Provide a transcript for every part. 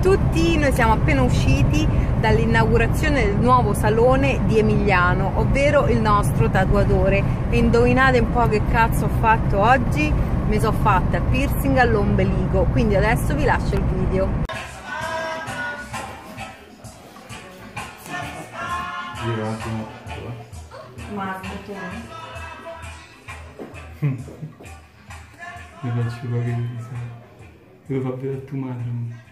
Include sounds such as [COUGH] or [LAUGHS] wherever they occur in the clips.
tutti, noi siamo appena usciti dall'inaugurazione del nuovo salone di Emiliano, ovvero il nostro tatuatore. E indovinate un po' che cazzo ho fatto oggi? Mi sono fatta piercing all'ombelico, quindi adesso vi lascio il video. Gira un attimo. Ma Mi [LAUGHS] faccio risata. Devo far vedere a tua madre.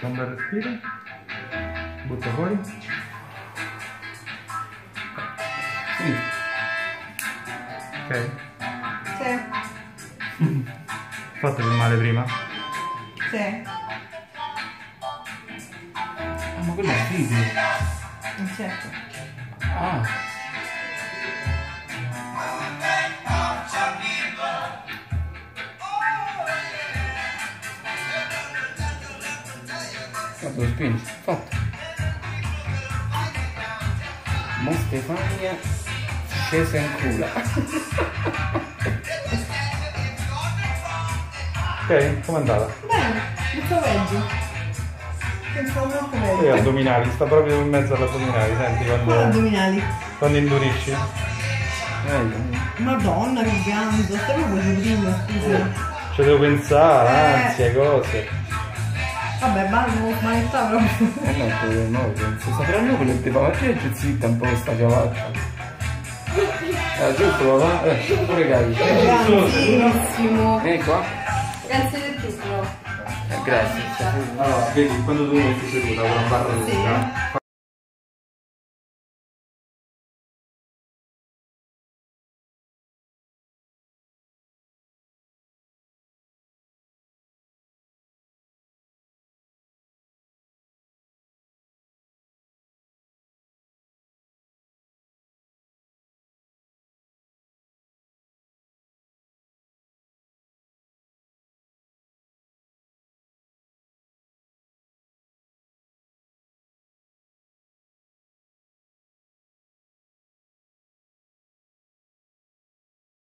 Quando respira, butta fuori. Sì. Ok. Sì, [LAUGHS] Fatto del male prima. sì. Ah, ma quello è figo. Certo. Ah. Fatto, lo spingi. Fatto. Mo Stefania scesa in culo. [LAUGHS] ok, com'è andata? Bene, molto peggio. Pensavo molto E meglio. addominali, sta proprio in mezzo agli addominali, senti quando, addominali. quando indurisci. Meglio. Madonna che stai proprio giù prima, scusa. Ci devo pensare, Eh. ansia, cose. Vabbè, ma non smanettare proprio. Eh no, che no, penso. Sapranno quello che ti fa, ma che c'è zitta un po' sta cavaccia? Eh, giusto, va? Eh, pure capisci. Grandissimo. Eh, qua. Grazie del tutto. Eh, grazie. Allora, vedi, quando tu metti seduta con una barra lunga,